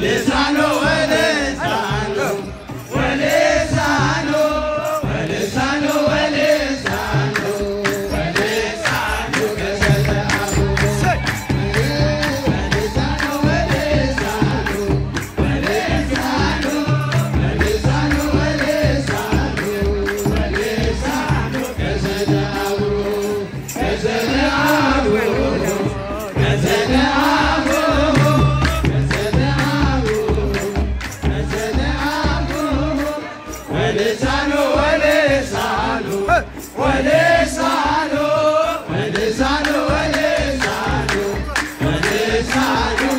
Buenesano, Buenesano, Buenesano, Buenesano. ولسانه ولسانه ولسانه ولسانه ولسانه ولسانه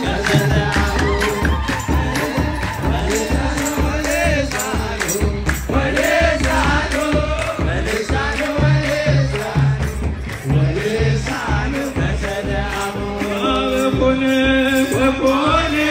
We're born